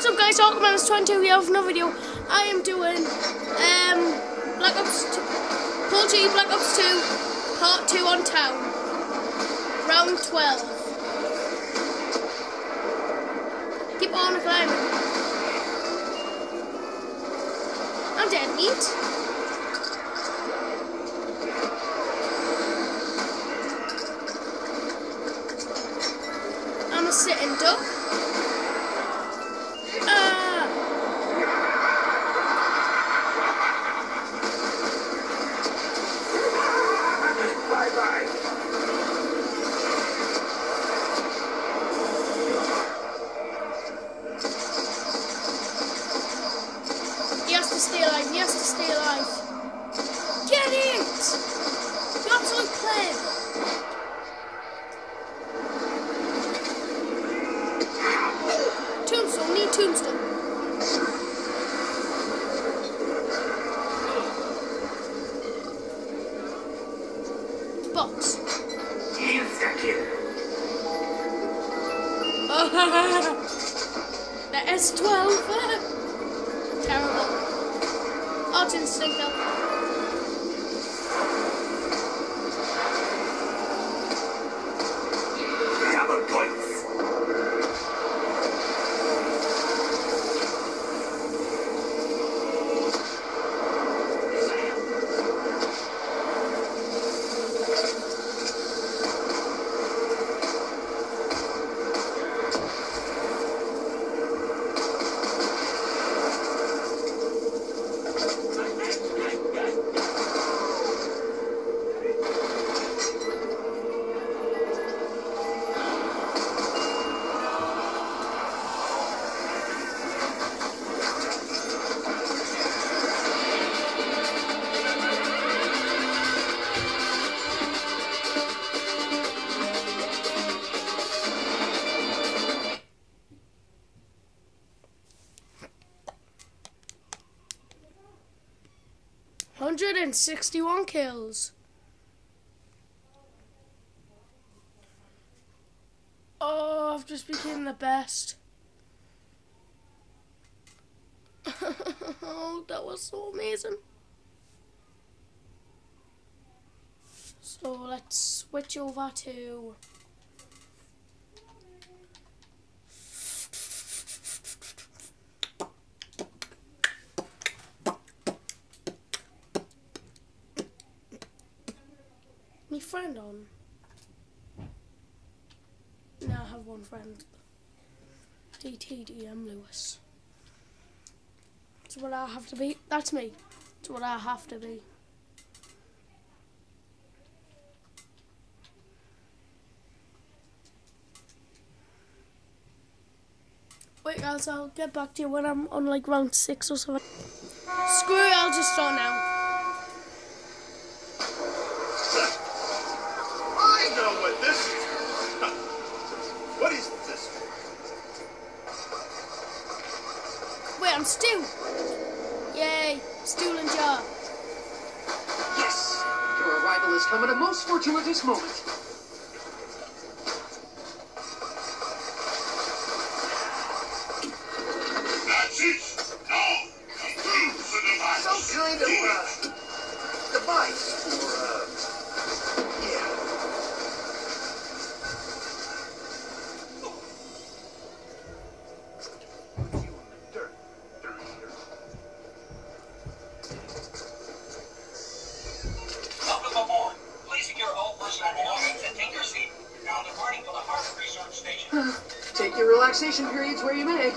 What's up guys, Hawkman 22 here with another video. I am doing um, Black Ops 2, Call Duty Black Ops 2 Part 2 on Town. Round 12. Keep on climbing. I'm dead neat. Tombstone, need tombstone. Box. The S12. Terrible. Art instinct though. 61 kills. Oh, I've just become the best. oh, that was so amazing. So let's switch over to Friend on. Now I have one friend. DTDM Lewis. That's what I have to be. That's me. That's what I have to be. Wait guys, I'll get back to you when I'm on like round six or something. Screw it, I'll just start now. Stu. Yay, Stuhlinger. Yes! Your arrival has come at a most fortuitous moment. That's it. Now, complete the device. Some kind of, uh, device relaxation periods where you may.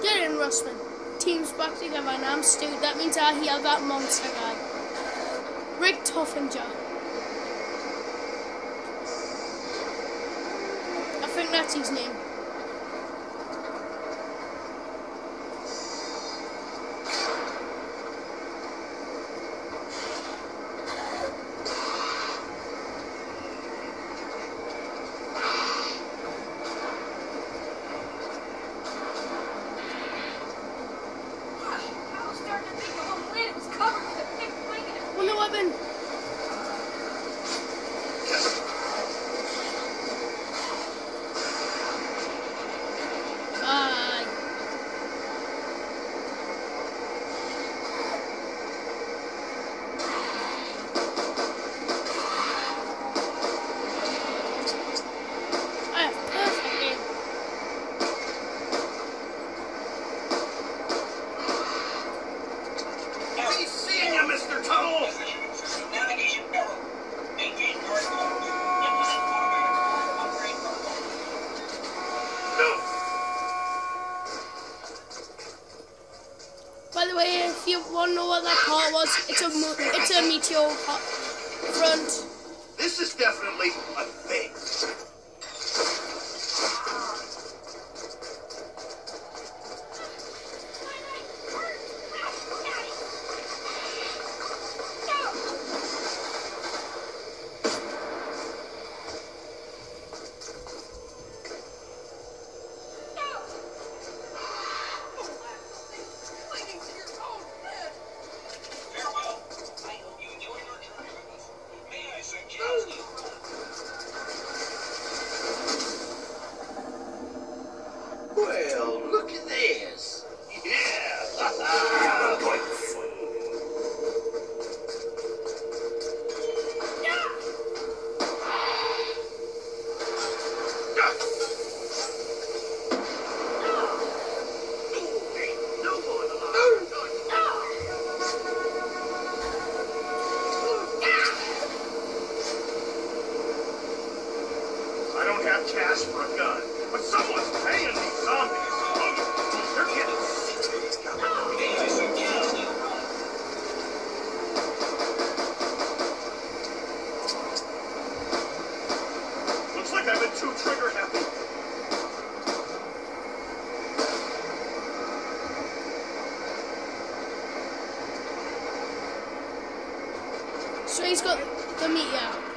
Get in, Russman. Team's back together and I'm Stu. That means I hear that monster guy. Rick Toffinger. I think that's his name. That part was, it's a it's a meteor front. This is definitely got the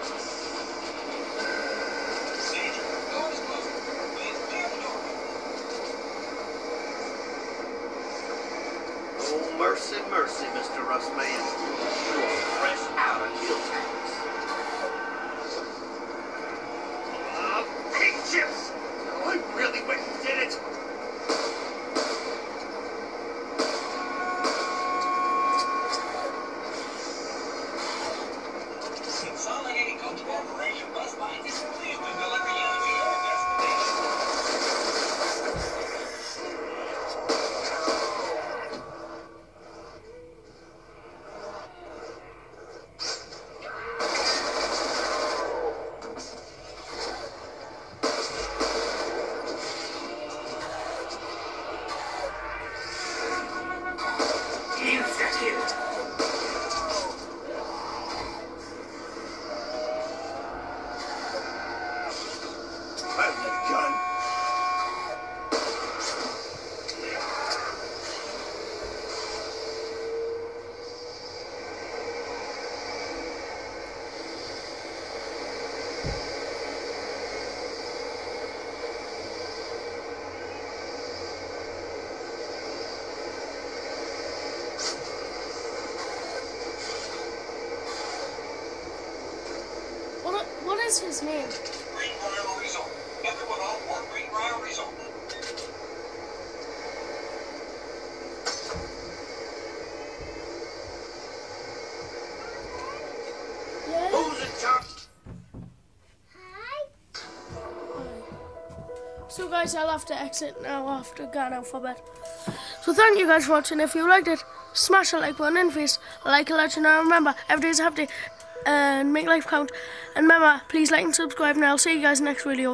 is his name? Greenbrier Resort. Everyone on board Greenbrier Resort. Yeah. Who's in charge? Hi. So guys, I'll have to exit now after going out for bed. So thank you guys for watching. If you liked it, smash the like button in face, like a legend, and remember, every day is a happy day, and make life count. And remember, please like and subscribe, and I'll see you guys next video.